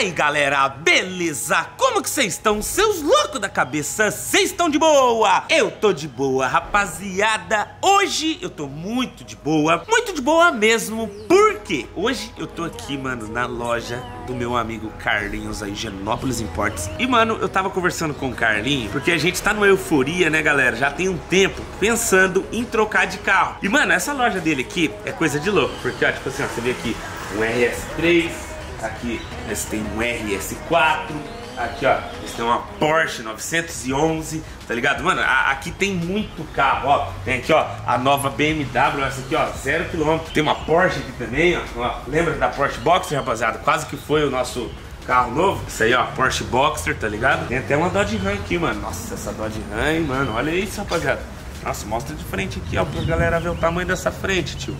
aí galera, beleza? Como que vocês estão? Seus loucos da cabeça, vocês estão de boa? Eu tô de boa, rapaziada Hoje eu tô muito de boa, muito de boa mesmo Porque hoje eu tô aqui, mano, na loja do meu amigo Carlinhos aí, Genópolis Importes E mano, eu tava conversando com o Carlinhos Porque a gente tá numa euforia, né galera? Já tem um tempo pensando em trocar de carro E mano, essa loja dele aqui é coisa de louco Porque ó, tipo assim, ó, você vê aqui um RS3 Aqui eles têm um RS4. Aqui, ó, eles têm uma Porsche 911, tá ligado? Mano, a, aqui tem muito carro, ó. Tem aqui, ó, a nova BMW, essa aqui, ó, zero quilômetro. Tem uma Porsche aqui também, ó. Lembra da Porsche Boxer, rapaziada? Quase que foi o nosso carro novo. Isso aí, ó, Porsche Boxer, tá ligado? Tem até uma Dodge Ram aqui, mano. Nossa, essa Dodge Ram, mano, olha isso, rapaziada. Nossa, mostra de frente aqui, ó, pra galera ver o tamanho dessa frente, tio.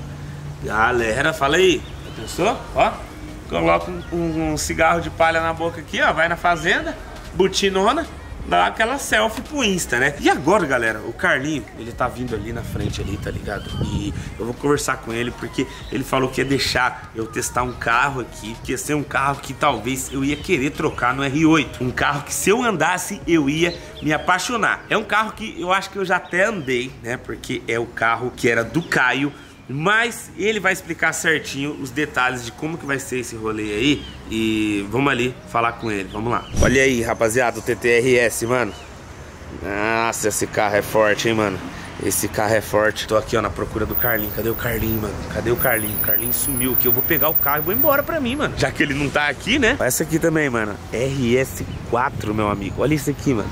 Galera, fala aí. Pensou? Ó, coloca um, um, cigarro de palha na boca aqui, ó, vai na fazenda, butinona, dá aquela selfie pro Insta, né? E agora, galera, o Carlinho, ele tá vindo ali na frente ali, tá ligado? E eu vou conversar com ele porque ele falou que ia deixar eu testar um carro aqui, que ia ser um carro que talvez eu ia querer trocar no R8. Um carro que se eu andasse, eu ia me apaixonar. É um carro que eu acho que eu já até andei, né? Porque é o carro que era do Caio, mas ele vai explicar certinho os detalhes de como que vai ser esse rolê aí E vamos ali falar com ele, vamos lá Olha aí rapaziada, o TTRS, mano Nossa, esse carro é forte, hein, mano esse carro é forte. Tô aqui, ó, na procura do Carlinho. Cadê o Carlinho, mano? Cadê o Carlinho? O Carlinho sumiu aqui. Eu vou pegar o carro e vou embora pra mim, mano. Já que ele não tá aqui, né? Essa aqui também, mano. RS4, meu amigo. Olha isso aqui, mano.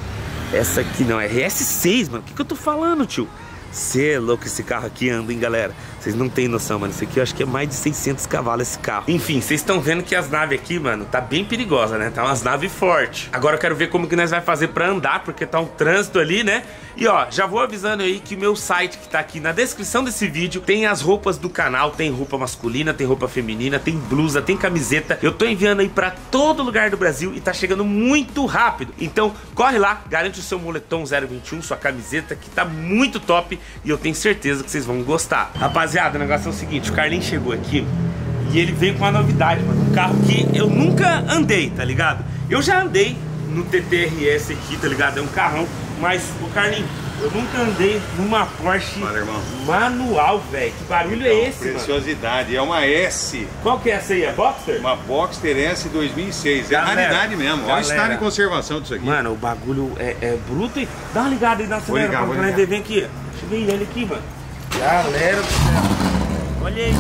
Essa aqui não, RS6, mano. O que, que eu tô falando, tio? Cê é louco, esse carro aqui anda, hein, galera? Vocês não tem noção, mano. Esse aqui eu acho que é mais de 600 cavalos esse carro. Enfim, vocês estão vendo que as naves aqui, mano, tá bem perigosa, né? Tá umas naves fortes. Agora eu quero ver como que nós vai fazer pra andar, porque tá um trânsito ali, né? E ó, já vou avisando aí que o meu site que tá aqui na descrição desse vídeo tem as roupas do canal, tem roupa masculina, tem roupa feminina, tem blusa, tem camiseta. Eu tô enviando aí pra todo lugar do Brasil e tá chegando muito rápido. Então, corre lá, garante o seu moletom 021, sua camiseta, que tá muito top e eu tenho certeza que vocês vão gostar. Rapaziada, o negócio é o seguinte, o Carlinhos chegou aqui e ele veio com uma novidade, mano. Um carro que eu nunca andei, tá ligado? Eu já andei no TTRS aqui, tá ligado? É um carrão, mas, o Carlinhos, eu nunca andei numa Porsche manual, velho. Que barulho é então, é esse, Preciosidade, mano? é uma S. Qual que é essa aí? É Boxster? Uma Boxster S 2006. Galera, é raridade mesmo. Olha o estado em conservação disso aqui. Mano, o bagulho é, é bruto. E... Dá uma ligada aí na acelera pra nós ver. Vem aqui. Deixa eu ver ele aqui, mano. Galera do céu. Olha aí.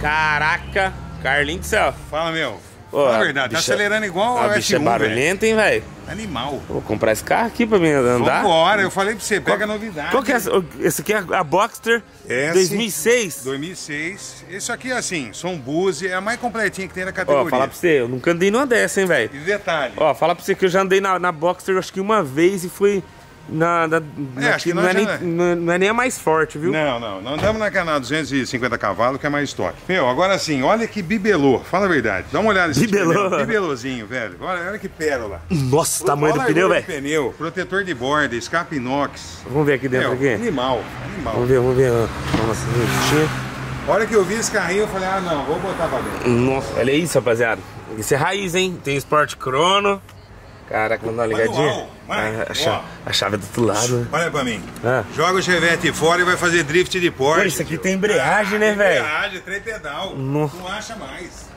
Caraca, Carlinhos do céu. Fala, meu. Ô, Fala a verdade, tá bicha, tá acelerando igual a bicha é barulhenta, hein, velho? Animal. Vou comprar esse carro aqui pra mim andar. Vambora, eu falei pra você, pega qual, novidade. Qual que é essa? Esse aqui é a Boxster esse, 2006? 2006. Isso aqui, assim, são Buse, é a mais completinha que tem na categoria. Ó, fala pra você, eu nunca andei numa dessa, hein, velho? E detalhe. Ó, fala pra você que eu já andei na, na Boxster acho que uma vez e fui na, na, é, acho que não, é nem, não, não, é nem a mais forte, viu? Não, não. Não andamos na canal 250 cavalos, que é mais estoque. Meu, agora sim, olha que bibelô. Fala a verdade. Dá uma olhada nesse bibelô. pneu. Bibelôzinho, velho. Olha, olha que pérola. Nossa, o tamanho do pneu, velho. pneu, protetor de borda, escape inox. Vamos ver aqui dentro Meu, aqui. Animal, animal. Vamos ver, vamos ver. Nossa, tinha... Hora que eu vi esse carrinho, eu falei, ah não, vou botar pra dentro. Nossa, olha isso, rapaziada. Isso é raiz, hein? Tem Sport Crono. Caraca, vamos dar uma ligadinha. Manual, a, chave, a, chave é do outro lado? Olha pra mim. Ah. Joga o chevette fora e vai fazer drift de Porsche. Pô, isso aqui tem embreagem, né, velho? Embreagem, trem pedal. Não. não acha mais.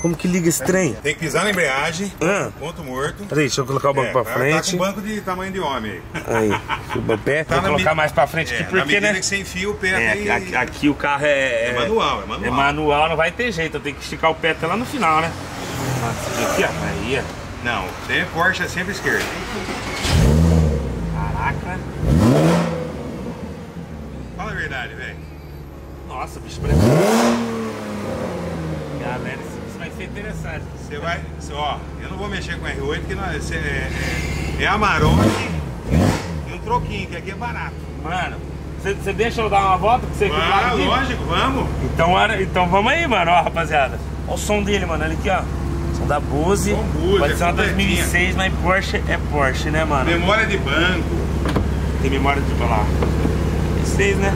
Como que liga esse trem? Tem que pisar na embreagem, ah. ponto morto. Peraí, deixa eu colocar o banco é, pra frente. Tá com banco de tamanho de homem aí. Aí, o pé, tá vou colocar mais pra frente é, aqui, porque, né? que você enfia o pé é, aqui, aqui, o carro é, é... manual, é manual. É manual, não vai ter jeito, eu tenho que esticar o pé até lá no final, né? Nossa, aqui, ó, aí, ó. Não, tem Porsche é sempre esquerda. Caraca. Fala a verdade, velho. Nossa, bicho, parece... Galera, isso vai ser interessante. Você vai... Ó, eu não vou mexer com R8, porque nós, é, é, é Amarone e um troquinho, que aqui é barato. Mano, você deixa eu dar uma volta? Pra você ah, lógico, vamos. Então, então vamos aí, mano, ó, rapaziada. Olha o som dele, mano, olha aqui, ó. São da Bose. Bose pode ser uma 2006, mas Porsche é Porsche, né, mano? Memória de banco. tem memória de falar. Vocês, né?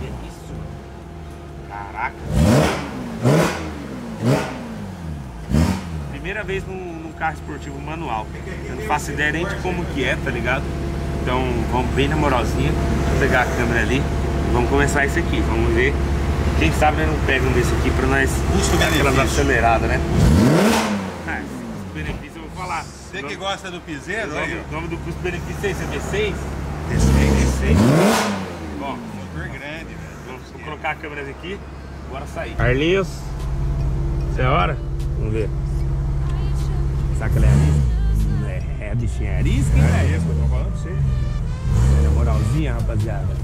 Que isso? Caraca. Primeira vez num, num carro esportivo manual. Eu não faço ideia nem de como que é, tá ligado? Então vamos bem na moralzinha. Vou pegar a câmera ali. Vamos começar isso aqui. Vamos ver. Quem sabe eu não pego um desse aqui pra nós dar aquela Custo-benefício. acelerada, né? Ah, custo-benefício eu vou falar. Você que gosta do piseiro, nome, o nome do custo-benefício é esse, é V6? ó. Esse Bom, motor grande, velho. vamos vou colocar a câmera aqui. Bora sair. Carlinhos. Isso é a hora? Vamos ver. Será que ela é arisca? É, é bichinha é arisca, hein, É velho? isso que eu tô falando pra você. Na moralzinha, rapaziada.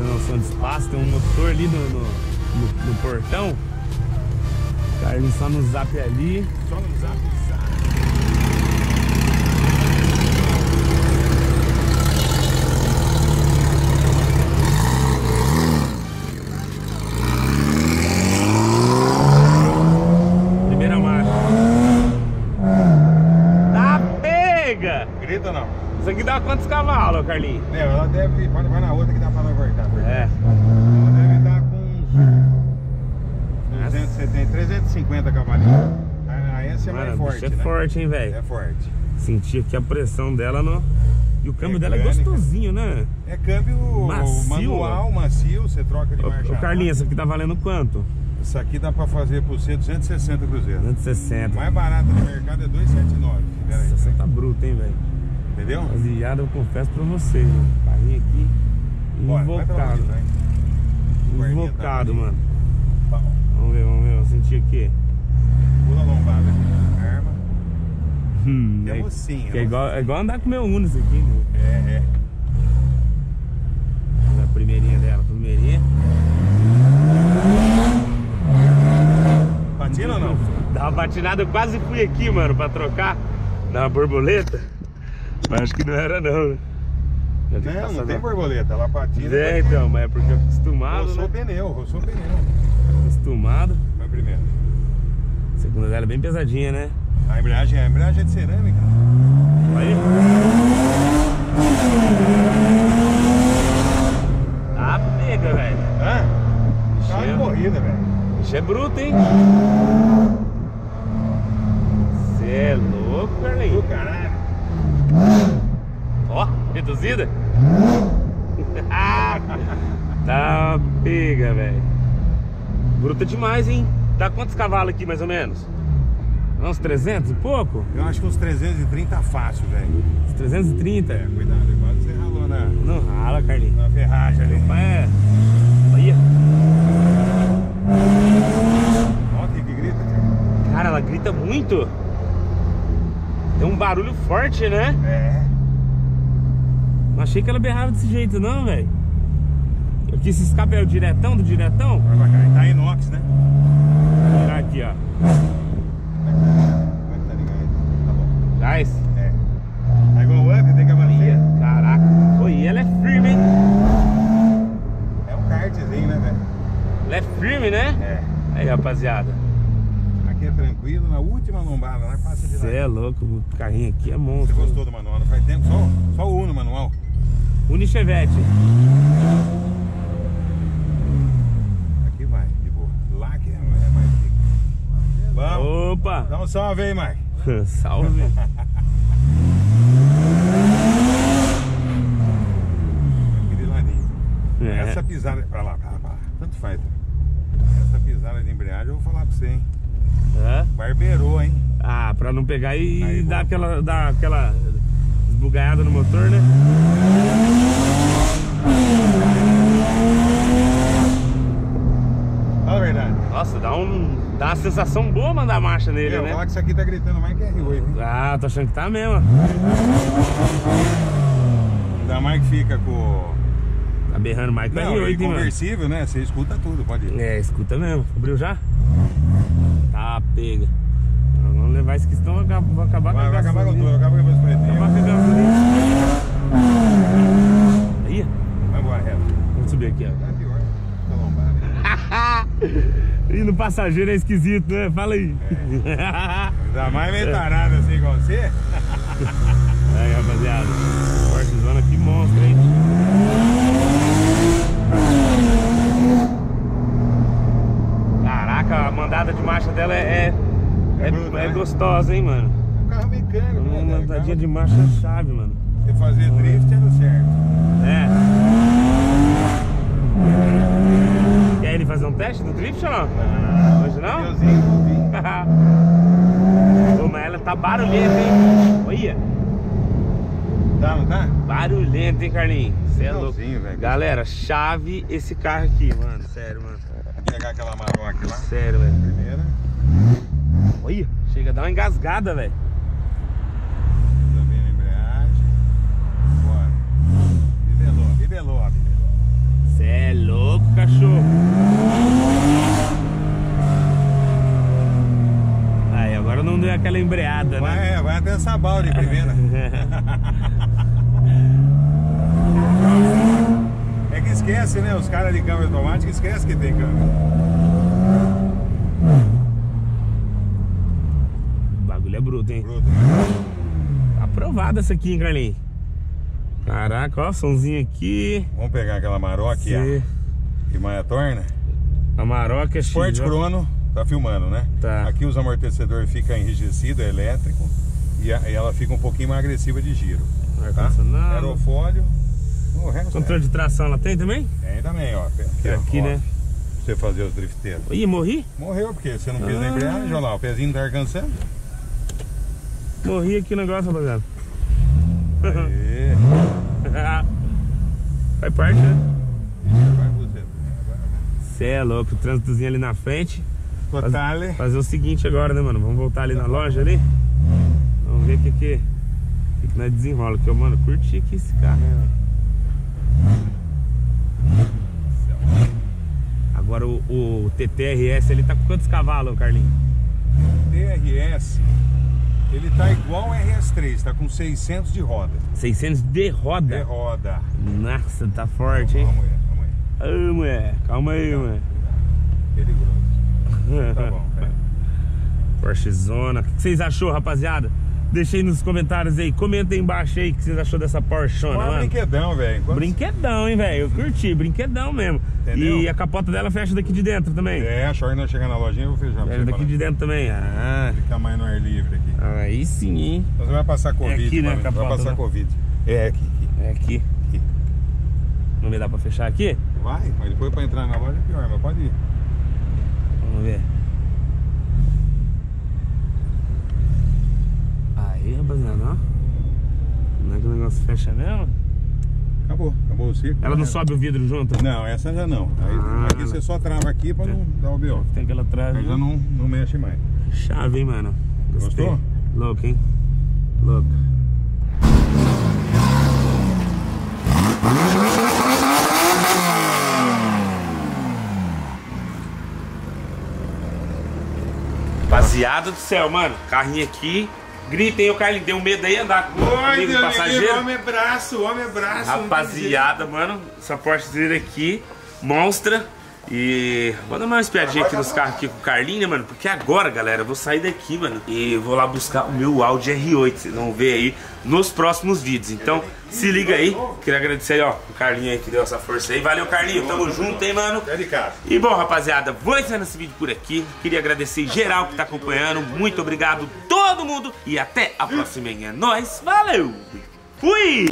Aqui noção de espaço. Tem um motor ali no, no, no- no portão. Carlinhos só no zap ali. Só no zap, zap. Primeira marcha. Tá ou não? Isso aqui dá quantos cavalos, Carlinhos? Meu, ela deve. Vai vai na outra que dá pra nós cortar. É. Ela deve estar com uns 270, 350 cavalinhos. A, a essa é Mano, mais forte, é né? forte, hein, velho? É forte. Senti aqui a pressão dela no. E o câmbio É dela é gostosinho, né? É câmbio Macio. manual, macio, você troca de marcha. Ô, ô Carlinhos, essa aqui tá valendo quanto? Isso aqui dá pra fazer por você 260 cruzeiros. 260. O mais barato do mercado é 279. Pera aí. Nossa, você tá bruto, hein, velho? Entendeu? Rapaziada, eu confesso pra vocês, mano. Carrinho aqui. Bora, vai Invocado. onde, vai? Tá Invocado, ali. mano. Tá bom. Vamos ver, vamos ver. Eu senti aqui. Pula a lombada aqui. Arma. Hum, É mocinho, que é é igual, é igual andar com o meu Uno isso aqui, né? É, é. A primeirinha dela, a primeirinha. Patina ou não? Dá uma patinada, eu quase fui aqui, mano, pra trocar. Dar uma borboleta. Mas acho que não era não, né? Já tem que Não, não tem borboleta. Ela patina. É, então, mas é porque eu acostumado, Roçou o né? pneu, roçou o pneu. Acostumado. Vai primeiro. A segunda dela é bem pesadinha, né? A embreagem, a embreagem é de cerâmica. Aí. Ah, pega, velho. Hã? Carro de Cheio. corrida, velho. Bicho é bruto, hein? Você é louco, Do Carlinhos? caralho. Ó, reduzida? tá pega, velho. Bruta demais, hein? Dá quantos cavalos aqui, mais ou menos? Uns 300 e pouco? Eu acho que uns 330 fácil, velho. Uns 330? É, cuidado, quase você ralou na, Não rala, Carlinhos. na ferragem ali. É. Olha. Ó, que que grita, cara. Cara, ela grita muito. Tem um barulho forte, né? É. Não achei que ela berrava desse jeito, não, velho. Aqui esse escape é o diretão do diretão? Vai pra cá. Tá inox, né? Vou virar aqui, ó. Como é que tá ligado? Tá bom. É. Tá igual o up, tem que abastecer. Caraca. Oi, ela é firme, hein? É um kartzinho, né, velho? Ela é firme, né? É. Aí, rapaziada. Aqui é tranquilo, na última lombada, lá passa de Você é louco, o carrinho aqui é Você monstro. gostou do manual? Não faz tempo? Só, só o Uno manual. Unichevette. Aqui vai, de boa. Lá que é, é mais rico. Vamos. Opa! Dá um salve aí, Mike. Salve. É. Essa pisada. Pra lá, pra lá. Tanto faz. tá? Essa pisada de embreagem eu vou falar pra você, hein? Hã? Barbeirou, hein? Ah, pra não pegar e Aí, dar aquela, dar aquela esbugaiada no motor, né? Fala a verdade. Nossa, dá, um, dá uma sensação boa mandar marcha nele, Eu né? falar que isso aqui tá gritando mais que R8, hein? Ah, tô achando que tá mesmo. Ainda mais que fica com. Tá berrando mais que Não, R8, e hein, mano? conversível, né? Você escuta tudo, pode ir. É, escuta mesmo. Abriu já? Tá, pega. Vamos levar isso que vai acabar, vai acabar Vai, com a vai acabar com gasolina. tudo, acaba com os Acabar pretinhos. com a gasolina. Aí, Vai embora, reto. vamos subir aqui, ó. Tá pior. Tá lombada. E no passageiro é esquisito, né? Fala aí. Dá mais meio tarado assim igual você. Aí, rapaziada. Portezona que monstro, hein? Caraca, a mandada de marcha dela é, é, é, bruta, é né? gostosa, hein, mano? Um carro mecânico, Uma né? mandadinha de marcha chave, mano. Você fazer drift era certo. É. Fazer um teste do drift ou não? Hoje não? Deusinho. Pô, mas ela tá barulhenta, hein? Olha. Tá, não tá? Barulhento, hein, Carlinhos? Você é louco. Velho. Galera, chave esse carro aqui, mano. Sério, mano. Vou pegar aquela Maroc lá. Sério, velho. Primeira. Olha, chega a dar uma engasgada, velho. Também na embreagem. Bora. Bibelô, bibelô, bibelô. Cê é louco, cachorro. Aí, agora não deu aquela embreada, né? Vai, vai até essa balde primeira. É que esquece, né? Os caras de câmera automática esquecem que tem câmera. O bagulho é bruto, hein? Bruto, né? Tá aprovada essa aqui, hein, Carlinhos? Caraca, ó, somzinho aqui. Vamos pegar aquela Maroc Cê- a, que Maia torna. A Maroca é Sport. Crono, tá filmando, né? Tá. Aqui os amortecedores ficam enrijecidos, é elétrico. E, a- e ela fica um pouquinho mais agressiva de giro. Tá? Ar-condicionado. Aerofólio. O resto Controle de tração ela tem também? é. Tem também, ó. Aqui, Aqui, ó, né? Pra você fazer os drifteiros. Ih, morri? Morreu porque você não fez Ah. na embreagem, olha lá, o pezinho tá alcançando. Morri aqui o negócio, rapaziada. Aê. Faz parte, né? Você. Cê é louco, o trânsitozinho ali na frente. Totale. Fazer o seguinte agora, né, mano? Vamos voltar ali na loja ali. Vamos ver o que que, o que, que nós desenrola. Que eu, mano, curti aqui esse carro, né, mano? Agora o, o TTRS ele tá com quantos cavalos, Carlinhos? TRS, ele tá igual o RS3, tá com 600 de roda. 600 de roda. De roda. Nossa, tá forte, hein? Vamos aí, vamos aí. Ô, mulher, calma aí, mulher. Perigoso. Tá bom, é. Porsche Zona. O que vocês achou, rapaziada? Deixa aí nos comentários aí. Comenta aí embaixo aí o que vocês achou dessa Porschona, Mó mano. brinquedão, velho. Enquanto- Brinquedão, hein, velho? Eu curti, brinquedão mesmo. Entendeu? E a capota dela fecha daqui de dentro também. É, a hora que nós chegar na lojinha, eu vou fechar. Fecha daqui de dentro também. Ah, Fica mais no ar livre aqui. aí sim, hein? Você vai passar Covid, aqui, né, mano. capota, Vai passar né? Covid. É, aqui, aqui, É aqui. aqui. Não me dá pra fechar aqui? Vai, mas depois pra entrar na loja é pior, mas pode ir. Vamos ver. Aí, rapaziada, ó. Não fecha mesmo? Acabou, acabou o ciclo. Ela não né? sobe o vidro junto? Não, essa já não. Aí, Ah, aqui você só trava aqui pra não dar o B.O. Tem aquela trave. Aí já não, não mexe mais. Chave, hein, mano. Gostei. Gostou? Louco, hein? Louco. Rapaziada do céu, mano. Carrinho aqui. Gritem, o Carlinho. Deu medo aí andar com comigo, passageiro. homem é braço, homem é braço. Rapaziada, mano, essa Porsche aqui, monstra. E vou dar uma espiadinha aqui nos carros aqui com o Carlinho, né, mano? Porque agora, galera, eu vou sair daqui, mano, e vou lá buscar o meu Audi R8. Vocês vão ver aí nos próximos vídeos. Então, se liga aí. Queria agradecer aí, ó, o Carlinho aí que deu essa força aí. Valeu, Carlinho. Tamo junto, hein, mano. Casa. E bom, rapaziada, vou encerrando esse vídeo por aqui. Queria agradecer geral que tá acompanhando. Muito obrigado todo mundo e até a próxima. É nóis, valeu! Fui!